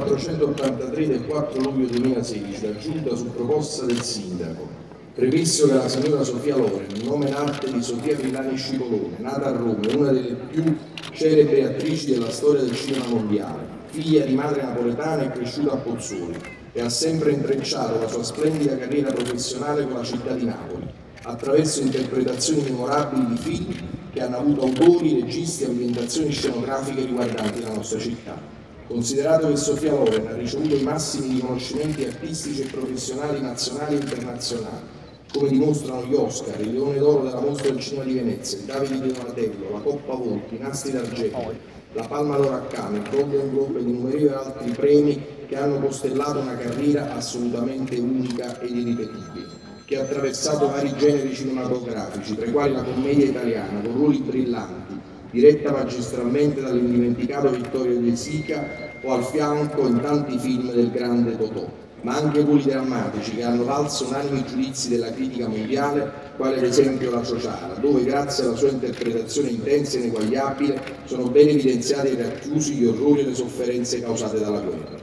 483 del 4 luglio 2016, da giunta su proposta del sindaco. Premesso che la signora Sofia Loren, nome d'arte di Sofia Villani Scicolone, nata a Roma, una delle più celebri attrici della storia del cinema mondiale, figlia di madre napoletana e cresciuta a Pozzuoli, e ha sempre intrecciato la sua splendida carriera professionale con la città di Napoli, attraverso interpretazioni memorabili di film che hanno avuto autori, registi e ambientazioni scenografiche riguardanti la nostra città. Considerato che Sofia Loren ha ricevuto i massimi riconoscimenti artistici e professionali nazionali e internazionali, come dimostrano gli Oscar, il Leone d'Oro della Mostra del Cinema di Venezia, il Davide di Donatello, la Coppa Volpi, i Nastri d'Argento, la Palma d'Oro a Cannes, il Golden Globe ed innumerevoli altri premi che hanno costellato una carriera assolutamente unica ed irripetibile, che ha attraversato vari generi cinematografici, tra i quali la commedia italiana, con ruoli brillanti, diretta magistralmente dall'indimenticato Vittorio De Sica o al fianco in tanti film del grande Totò, ma anche ruoli drammatici che hanno valso unanimi giudizi della critica mondiale, quale ad esempio La Ciociara, dove grazie alla sua interpretazione intensa e ineguagliabile sono ben evidenziati e racchiusi gli orrori e le sofferenze causate dalla guerra.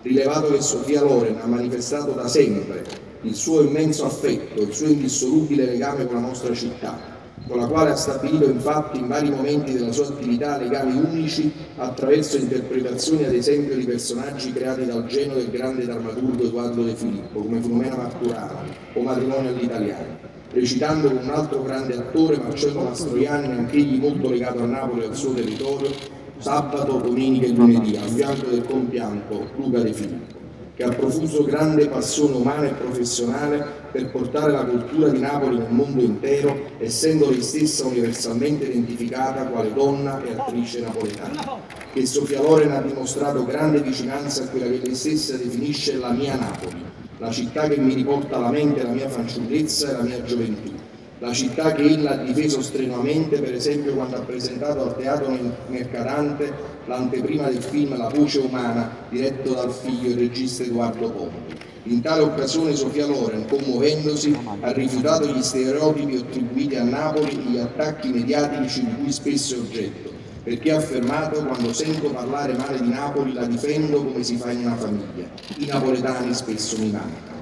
Rilevato che Sofia Loren ha manifestato da sempre il suo immenso affetto, il suo indissolubile legame con la nostra città, con la quale ha stabilito infatti in vari momenti della sua attività legami unici attraverso interpretazioni ad esempio di personaggi creati dal genio del grande drammaturgo Edoardo De Filippo, come Filomena Marturano o Matrimonio all'Italiano, recitando con un altro grande attore, Marcello Mastroianni, anch'egli molto legato a Napoli e al suo territorio, sabato, domenica e lunedì, a fianco del compianto Luca De Filippo che ha profuso grande passione umana e professionale per portare la cultura di Napoli nel mondo intero, essendo lei stessa universalmente identificata quale donna e attrice napoletana. Che Sofia Loren ha dimostrato grande vicinanza a quella che lei stessa definisce la mia Napoli, la città che mi riporta alla mente la mia fanciullezza e la mia gioventù la città che ella ha difeso strenuamente, per esempio quando ha presentato al Teatro Mercadante l'anteprima del film La voce umana, diretto dal figlio e regista Edoardo Ponti. In tale occasione Sofia Loren, commuovendosi, ha rifiutato gli stereotipi attribuiti a Napoli e gli attacchi mediatici di cui spesso è oggetto, perché ha affermato quando sento parlare male di Napoli la difendo come si fa in una famiglia. I napoletani spesso mi mancano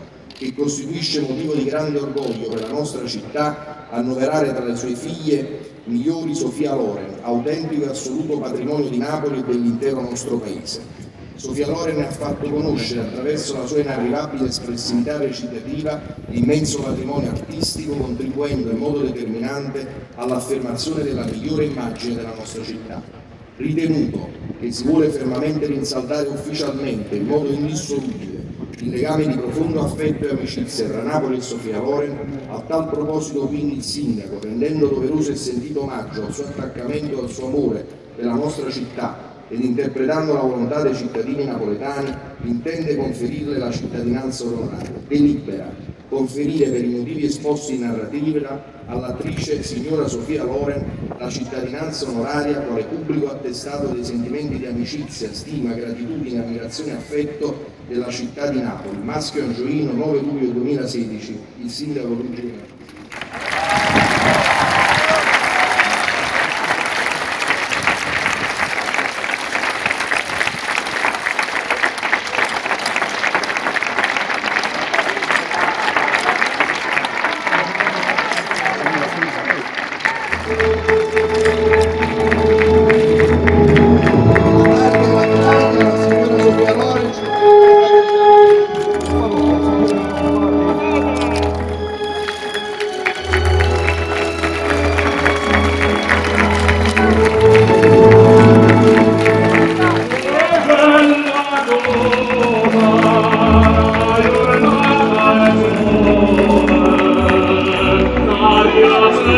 che costituisce motivo di grande orgoglio per la nostra città annoverare tra le sue figlie migliori Sofia Loren, autentico e assoluto patrimonio di Napoli e dell'intero nostro paese. Sofia Loren ha fatto conoscere attraverso la sua inarrivabile espressività recitativa l'immenso patrimonio artistico, contribuendo in modo determinante all'affermazione della migliore immagine della nostra città. Ritenuto che si vuole fermamente rinsaldare ufficialmente in modo indissolubile il legame di profondo affetto e amicizia tra Napoli e Sofia Loren, a tal proposito quindi il Sindaco, rendendo doveroso e sentito omaggio al suo attaccamento e al suo amore per la nostra città ed interpretando la volontà dei cittadini napoletani, intende conferirle la cittadinanza onoraria, delibera, conferire per i motivi esposti in narrativa all'attrice signora Sofia Loren la cittadinanza onoraria quale pubblico attestato dei sentimenti di amicizia, stima, gratitudine, ammirazione e affetto della città di Napoli. Maschio Angioino, 9 luglio 2016, il sindaco Ruggero.